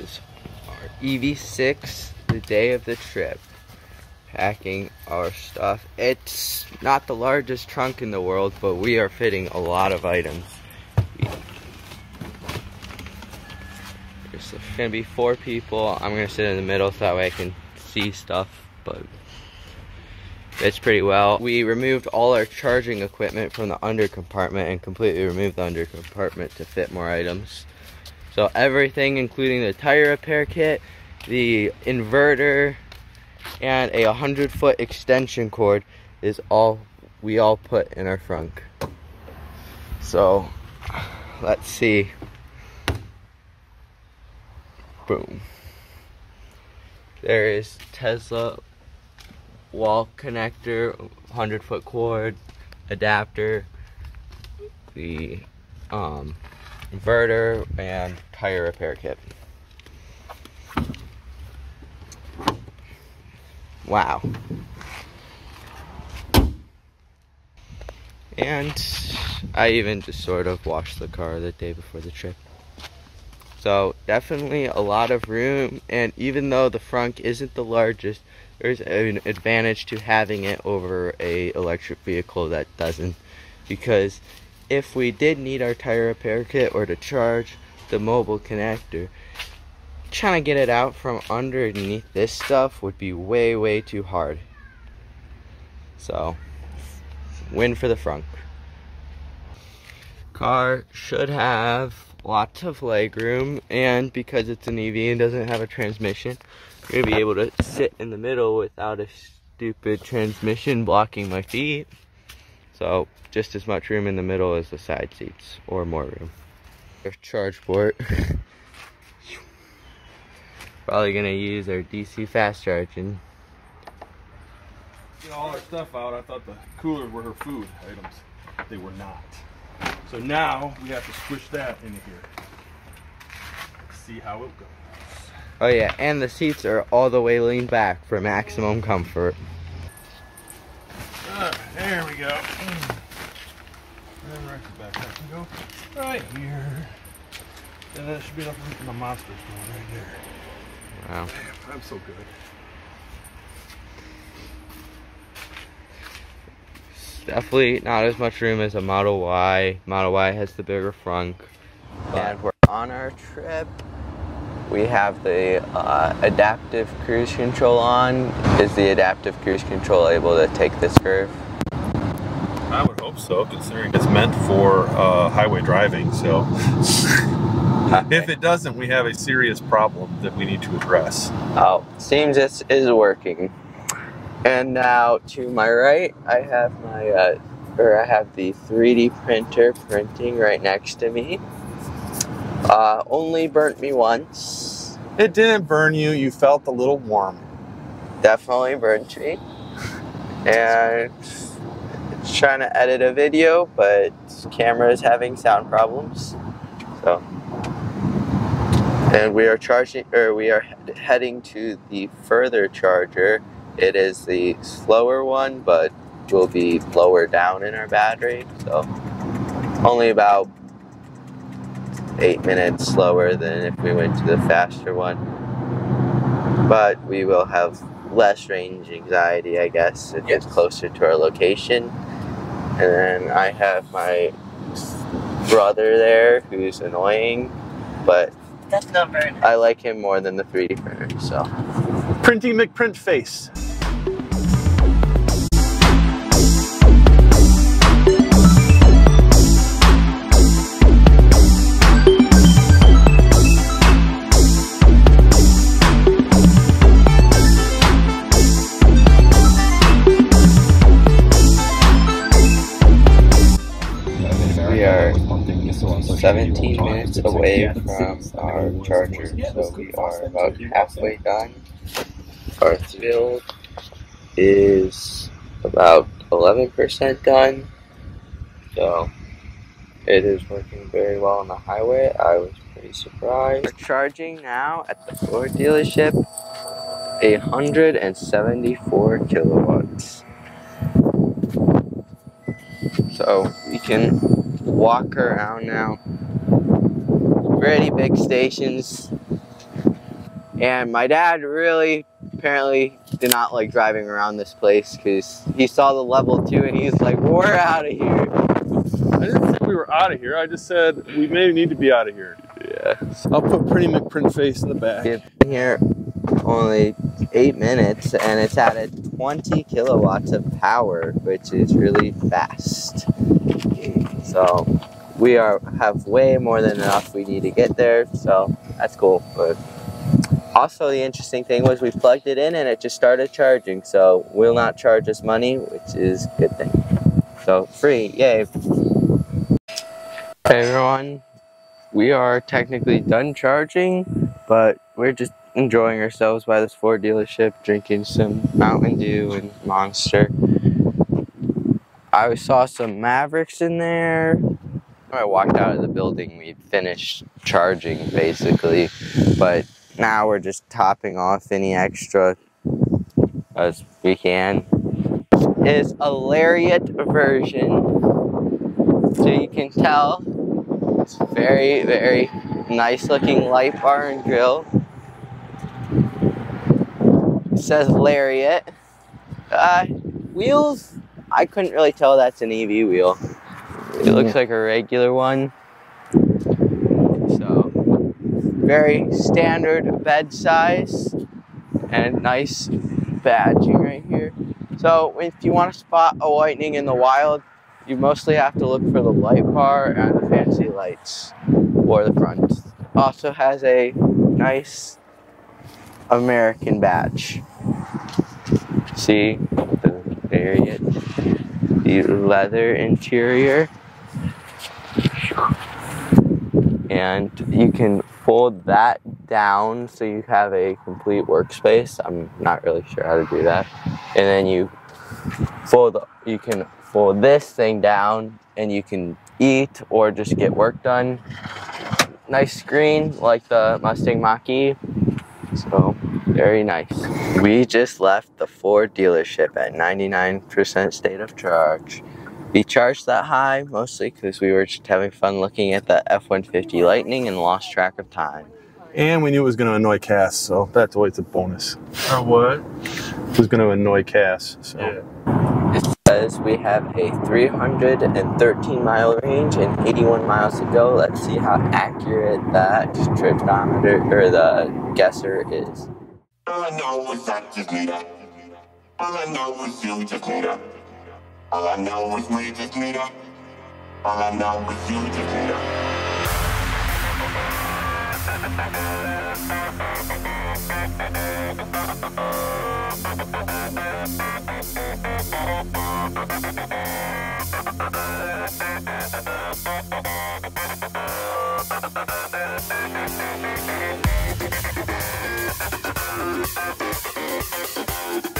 is our EV6, the day of the trip. Packing our stuff. It's not the largest trunk in the world, but we are fitting a lot of items. There's gonna be four people. I'm gonna sit in the middle so that way I can see stuff, but it's pretty well. We removed all our charging equipment from the under compartment and completely removed the under compartment to fit more items. So everything, including the tire repair kit, the inverter, and a 100 foot extension cord is all we all put in our frunk. So let's see. Boom. There is Tesla wall connector, 100 foot cord, adapter, the um, inverter, and tire repair kit. Wow. And I even just sort of washed the car the day before the trip. So definitely a lot of room and even though the frunk isn't the largest, there's an advantage to having it over a electric vehicle that doesn't because if we did need our tire repair kit or to charge the mobile connector, trying to get it out from underneath this stuff would be way, way too hard. So, win for the frunk. Car should have lots of legroom, and because it's an EV and doesn't have a transmission, you're gonna be able to sit in the middle without a stupid transmission blocking my feet. So, just as much room in the middle as the side seats, or more room. There's Charge port. Probably gonna use our DC fast charging. Get all our stuff out. I thought the coolers were her food items. They were not. So now we have to squish that in here. See how it goes. Oh yeah, and the seats are all the way leaned back for maximum comfort. There we go. And right back I can go right here. And that should be enough room for the monster store right there. Wow. I'm so good. Definitely not as much room as a Model Y. Model Y has the bigger frunk. And we're on our trip. We have the uh, adaptive cruise control on. Is the adaptive cruise control able to take this curve? I would hope so, considering it's meant for uh, highway driving. So, if it doesn't, we have a serious problem that we need to address. Oh, seems this is working. And now to my right, I have my, uh, or I have the 3D printer printing right next to me. Uh, only burnt me once. It didn't burn you. You felt a little warm. Definitely burnt me. And trying to edit a video, but camera is having sound problems. So, and we are charging, or we are heading to the further charger. It is the slower one, but will be lower down in our battery. So, only about eight minutes slower than if we went to the faster one. But we will have less range anxiety, I guess, if Yes. it's closer to our location. And then I have my brother there who's annoying, but That's not very nice. I like him more than the 3D printer, so. Printy McPrint 17 minutes away from our charger, so we are about halfway done. Our build is about 11% done, so it is working very well on the highway. I was pretty surprised. We're charging now at the Ford dealership 174 kilowatts. So we can walk around now. Pretty big stations. And my dad really apparently did not like driving around this place because he saw the level two and he's like, we're out of here. I didn't say we were out of here. I just said we may need to be out of here. Yeah. I'll put Pretty McPrint face in the back. We've been here only eight minutes and it's added 20 kilowatts of power, which is really fast. So we are have way more than enough we need to get there, so that's cool. But also the interesting thing was we plugged it in and it just started charging, so will not charge us money, which is a good thing. So free, yay. Hey everyone, we are technically done charging, but we're just enjoying ourselves by this Ford dealership, drinking some Mountain Dew and Monster. I saw some Mavericks in there. I walked out of the building, we finished charging basically, but now we're just topping off any extra as we can. Is a Lariat version, so you can tell it's very, very nice looking light bar and grill. It says Lariat. Uh, wheels, I couldn't really tell that's an EV wheel. It looks like a regular one. So, very standard bed size and nice badging right here. So, if you want to spot a lightning in the wild, you mostly have to look for the light bar and the fancy lights or the front. Also has a nice American badge. See the Lariat, the leather interior. And you can fold that down so you have a complete workspace. I'm not really sure how to do that. And then you fold, you can fold this thing down and you can eat or just get work done. Nice screen like the Mustang Mach-E. So very nice. We just left the Ford dealership at 99% state of charge. We charged that high mostly because we were just having fun looking at the F-150 Lightning and lost track of time. And we knew it was going to annoy Cass, so that's always a bonus. Or what? It was going to annoy Cass. So. Yeah. It says we have a 313 mile range and 81 miles to go. Let's see how accurate that trigonometer or the guesser is. All I know is I just need her. All I know is you just need her. All I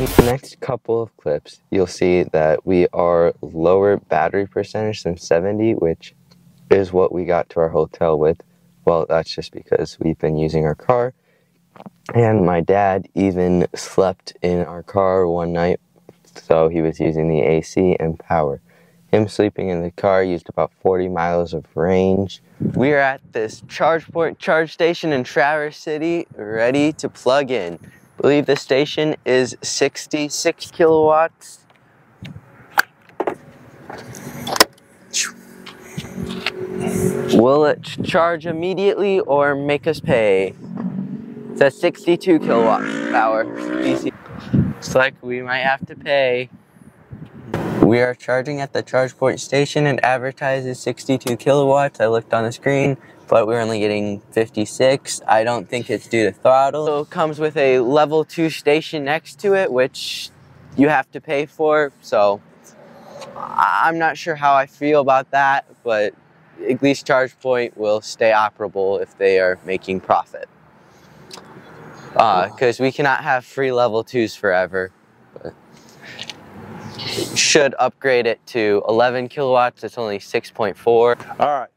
In the next couple of clips, you'll see that we are lower battery percentage than 70, which is what we got to our hotel with. Well, that's just because we've been using our car. And my dad even slept in our car one night, so he was using the AC and power. Him sleeping in the car used about 40 miles of range. We are at this ChargePoint charge station in Traverse City, ready to plug in believe the station is 66 kilowatts. Will it charge immediately or make us pay? It's a 62 kilowatt power DC. Looks like we might have to pay. We are charging at the ChargePoint station and advertises 62 kilowatts. I looked on the screen, but we're only getting 56. I don't think it's due to throttle. So it comes with a level two station next to it, which you have to pay for. So I'm not sure how I feel about that, but at least ChargePoint will stay operable if they are making profit. Uh, because we cannot have free level twos forever. Should upgrade it to 11 kilowatts. It's only 6.4. All right.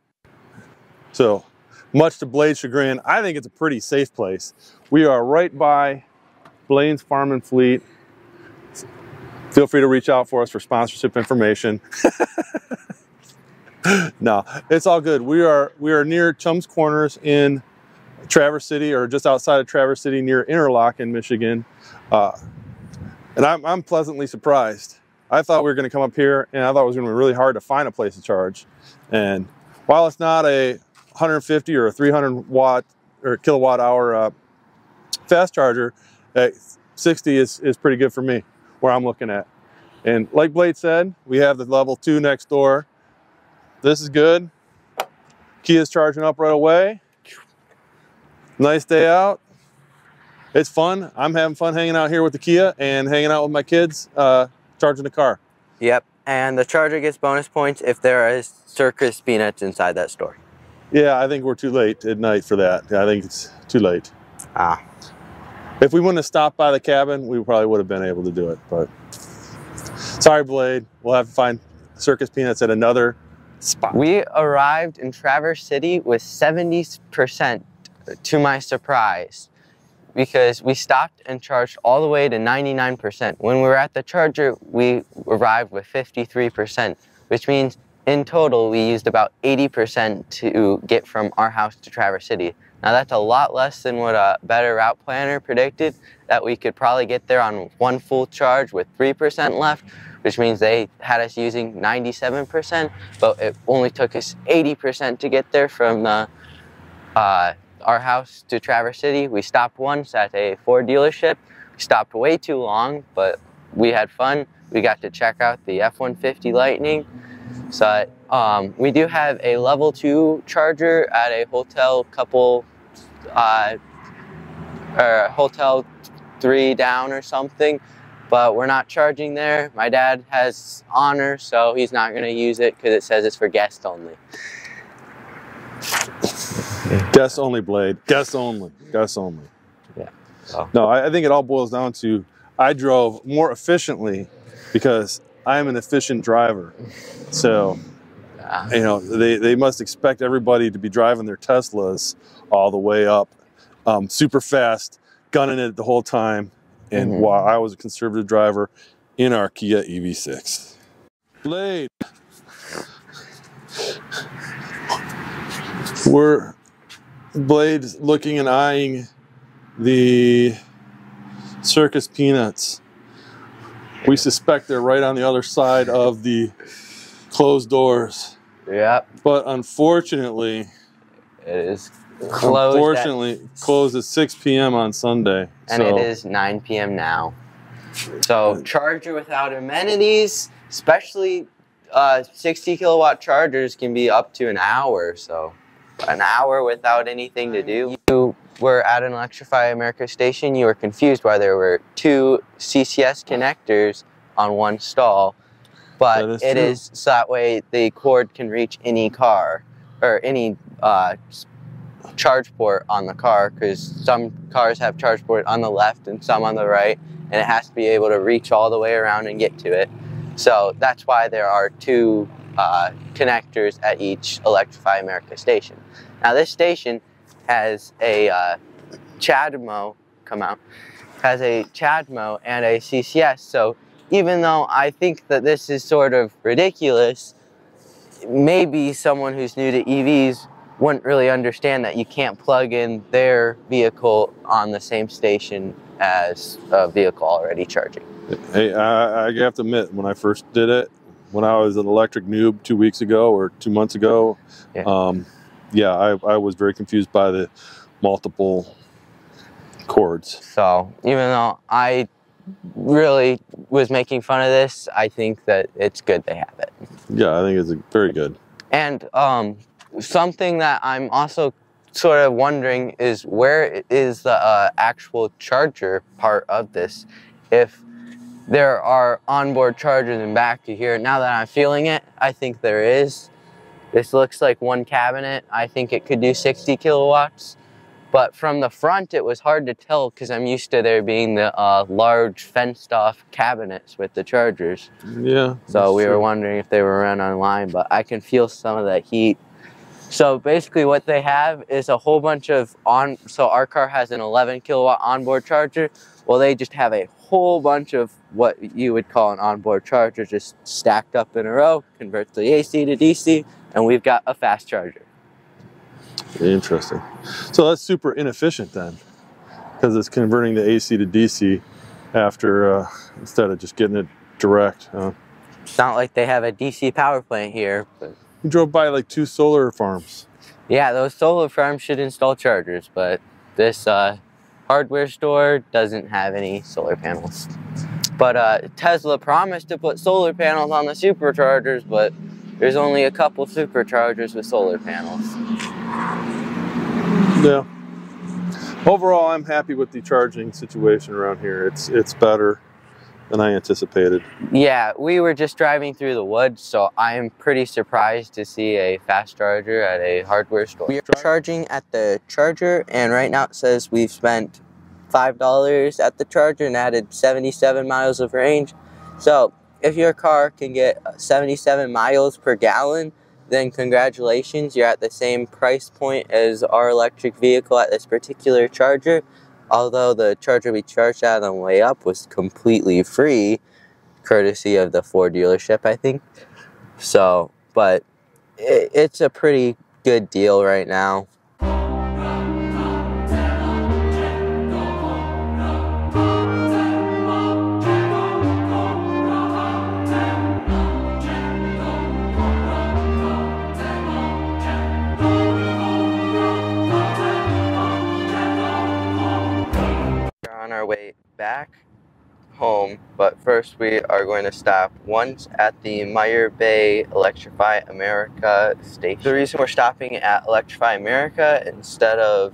So, much to Blade's chagrin, I think it's a pretty safe place. We are right by Blain's Farm and Fleet. Feel free to reach out for us for sponsorship information. no, it's all good. We are we are near Chums Corners in Traverse City, or just outside of Traverse City, near Interlochen, Michigan. Uh, and I'm, I'm pleasantly surprised. I thought we were going to come up here, and I thought it was going to be really hard to find a place to charge. And while it's not a 150 or a 300 watt or kilowatt hour uh, fast charger, uh, 60 is, is pretty good for me where I'm looking at. And like Blade said, we have the level two next door. This is good. Kia's charging up right away. Nice day out. It's fun. I'm having fun hanging out here with the Kia and hanging out with my kids, uh, charging the car. Yep. And the charger gets bonus points if there is circus peanuts inside that store. Yeah, I think we're too late at night for that. I think it's too late. Ah. If we wouldn't have stopped by the cabin, we probably would have been able to do it. But sorry, Blade. We'll have to find circus peanuts at another spot. We arrived in Traverse City with 70% to my surprise because we stopped and charged all the way to 99%. When we were at the charger, we arrived with 53%, which means in total we used about 80% to get from our house to Traverse City. Now that's a lot less than what a better route planner predicted, that we could probably get there on one full charge with 3% left, which means they had us using 97%, but it only took us 80% to get there from the uh, our house to Traverse City. We stopped once at a Ford dealership. We stopped way too long, but we had fun. We got to check out the F-150 Lightning. So um, we do have a level two charger at a hotel couple, uh, or hotel three down or something, but we're not charging there. My dad has honor, so he's not gonna use it because it says it's for guests only. Guess only, Blade. Guess only. Guess only. Yeah. So. No, I, I think it all boils down to I drove more efficiently because I am an efficient driver. So, Yeah. you know, they, they must expect everybody to be driving their Teslas all the way up, um, super fast, gunning it the whole time. And Mhm. while I was a conservative driver in our Kia EV6. Blade. We're Blade looking and eyeing the circus peanuts. We suspect they're right on the other side of the closed doors. Yep. But unfortunately, It is closed. at- unfortunately, closed at 6 p.m. on Sunday. and so, it is 9 p.m. now. So charger without amenities, especially uh, 60 kilowatt chargers, can be up to an hour. So an hour without anything to do. You were at an Electrify America station. You were confused why there were two CCS connectors on one stall, but is it true. is so that way the cord can reach any car or any uh, charge port on the car because some cars have charge port on the left and some on the right and it has to be able to reach all the way around and get to it so that's why there are two uh, connectors at each electrify america station now this station has a uh, CHAdeMO come out has a CHAdeMO and a ccs so even though i think that this is sort of ridiculous maybe someone who's new to evs wouldn't really understand that you can't plug in their vehicle on the same station as a vehicle already charging. Hey, I, I have to admit, when I first did it, when I was an electric noob two weeks ago or two months ago, Yeah. um, yeah, I, I was very confused by the multiple cords. So even though I really was making fun of this, I think that it's good they have it. Yeah, I think it's very good. And um, something that I'm also sort of wondering is where is the uh, actual charger part of this? If there are onboard chargers in back to here. Now that I'm feeling it, I think there is. This looks like one cabinet. I think it could do 60 kilowatts. But from the front, it was hard to tell because I'm used to there being the uh, large fenced off cabinets with the chargers. Yeah. So we that's were wondering if they were run online, but I can feel some of that heat. So basically what they have is a whole bunch of on, so our car has an 11 kilowatt onboard charger. Well, they just have a whole bunch of what you would call an onboard charger just stacked up in a row, converts the AC to DC, and we've got a fast charger. Interesting. So that's super inefficient then, because it's converting the AC to DC after uh, instead of just getting it direct. huh? It's not like they have a DC power plant here, but We drove by like two solar farms. Yeah, those solar farms should install chargers, but this uh, hardware store doesn't have any solar panels. But uh, Tesla promised to put solar panels on the superchargers, but there's only a couple superchargers with solar panels. Yeah. Overall, I'm happy with the charging situation around here. It's it's better than I anticipated. Yeah, we were just driving through the woods, so I am pretty surprised to see a fast charger at a hardware store. We are charging at the charger, and right now it says we've spent $5 at the charger and added 77 miles of range. So, if your car can get 77 miles per gallon, then congratulations, you're at the same price point as our electric vehicle at this particular charger although the charger we charged at on the way up was completely free, courtesy of the Ford dealership, I think. So, but it, it's a pretty good deal right now. First we are going to stop once at the Meijer Bay Electrify America station. The reason we're stopping at Electrify America instead of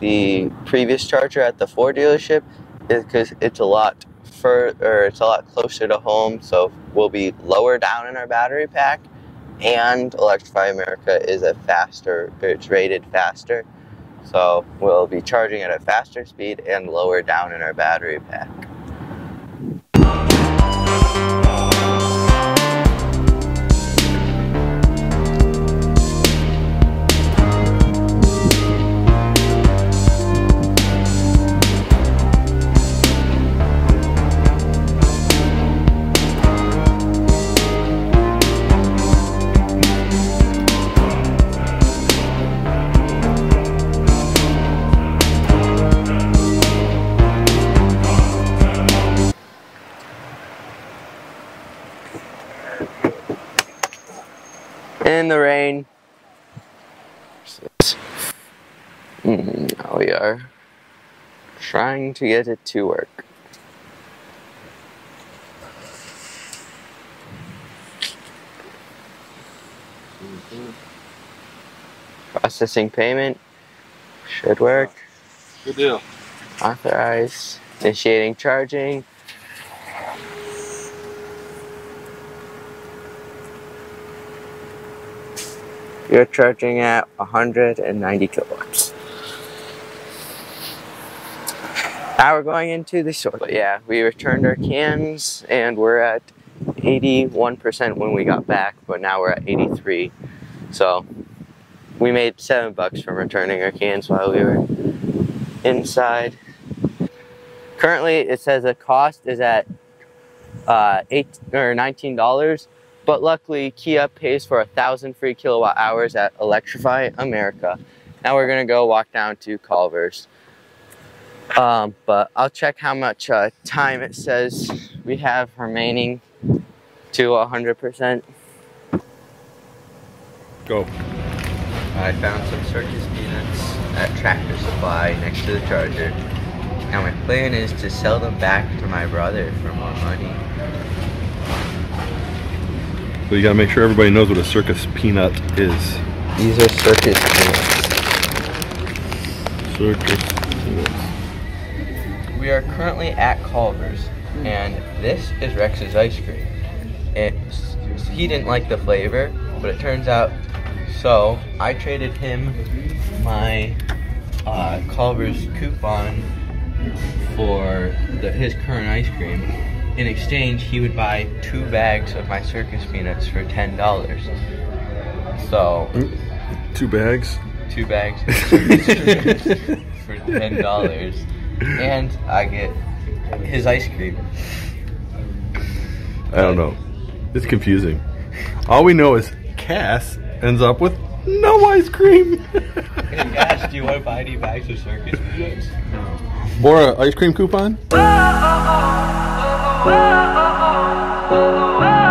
the previous charger at the Ford dealership is because it's a lot further, it's a lot closer to home, so we'll be lower down in our battery pack. And Electrify America is a faster, it's rated faster. So we'll be charging at a faster speed and lower down in our battery pack. In the rain. Now we are trying to get it to work. Processing payment should work. Good deal. Authorize. Initiating charging. You're charging at 190 kilowatts. Now we're going into the store. Yeah, we returned our cans and we're at 81% when we got back, but now we're at 83. So we made seven bucks from returning our cans while we were inside. Currently, it says the cost is at uh, eight or nineteen dollars, but luckily Kia pays for a thousand free kilowatt hours at Electrify America. Now we're gonna go walk down to Culver's. Um, but I'll check how much uh, time it says we have remaining to 100%. Go. I found some circus peanuts at Tractor Supply next to the charger. Now my plan is to sell them back to my brother for more money. So you gotta make sure everybody knows what a circus peanut is. These are circus peanuts. Circus peanuts. We are currently at Culver's. and this is Rex's ice cream. It's, he didn't like the flavor, but it turns out so. I traded him my uh, Culver's coupon for the, his current ice cream. In exchange, he would buy two bags of my circus peanuts for ten dollars. So mm, Two bags. two bags of for ten dollars, and I get his ice cream. I don't know. It's confusing. All we know is Cass ends up with no ice cream. Hey guys, do you want to buy any bags of circus peanuts? or a uh, ice cream coupon. Oh, oh, oh. oh, oh, oh